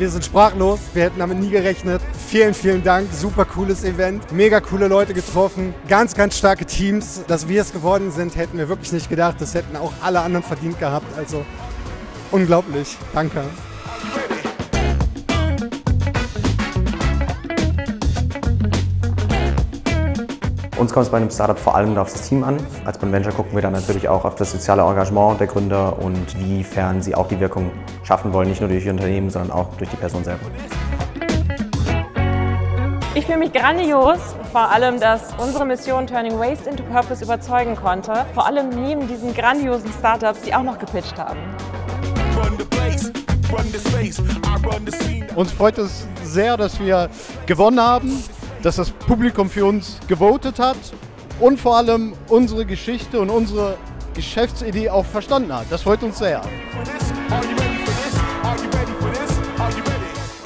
wir sind sprachlos. Wir hätten damit nie gerechnet. Vielen, vielen Dank. Super cooles Event. Mega coole Leute getroffen. Ganz, ganz starke Teams. Dass wir es geworden sind, hätten wir wirklich nicht gedacht. Das hätten auch alle anderen verdient gehabt. Also unglaublich. Danke. Uns kommt es bei einem Startup vor allem auf das Team an. Als beim Venture gucken wir dann natürlich auch auf das soziale Engagement der Gründer und wiefern sie auch die Wirkung schaffen wollen, nicht nur durch ihr Unternehmen, sondern auch durch die Person selber. Ich fühle mich grandios, vor allem, dass unsere Mission Turning Waste into Purpose überzeugen konnte. Vor allem neben diesen grandiosen Startups, die auch noch gepitcht haben. Uns freut es sehr, dass wir gewonnen haben dass das Publikum für uns gewotet hat und vor allem unsere Geschichte und unsere Geschäftsidee auch verstanden hat. Das freut uns sehr.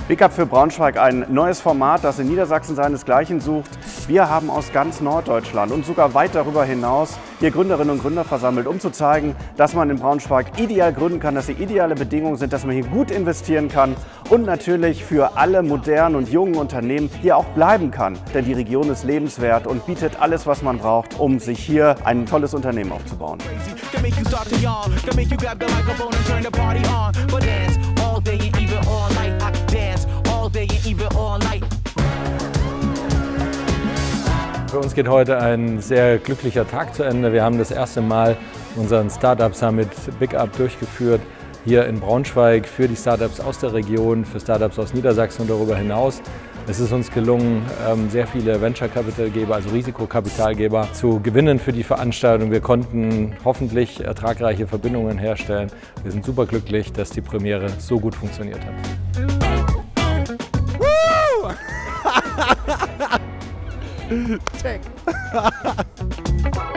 Big Up für Braunschweig, ein neues Format, das in Niedersachsen seinesgleichen sucht. Wir haben aus ganz Norddeutschland und sogar weit darüber hinaus hier Gründerinnen und Gründer versammelt, um zu zeigen, dass man in Braunschweig ideal gründen kann, dass hier ideale Bedingungen sind, dass man hier gut investieren kann und natürlich für alle modernen und jungen Unternehmen hier auch bleiben kann. Denn die Region ist lebenswert und bietet alles, was man braucht, um sich hier ein tolles Unternehmen aufzubauen. Für uns geht heute ein sehr glücklicher Tag zu Ende. Wir haben das erste Mal unseren Startup Summit Big Up durchgeführt hier in Braunschweig für die Startups aus der Region, für Startups aus Niedersachsen und darüber hinaus. Es ist uns gelungen, ähm, sehr viele Venture Capitalgeber, also Risikokapitalgeber, zu gewinnen für die Veranstaltung. Wir konnten hoffentlich ertragreiche Verbindungen herstellen. Wir sind super glücklich, dass die Premiere so gut funktioniert hat. Check.